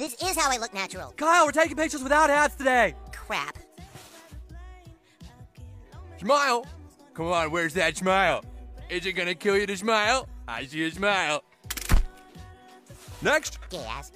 This is how I look natural. Kyle, we're taking pictures without hats today. Crap. Smile. Come on, where's that smile? Is it gonna kill you to smile? I see a smile. Next. Gas.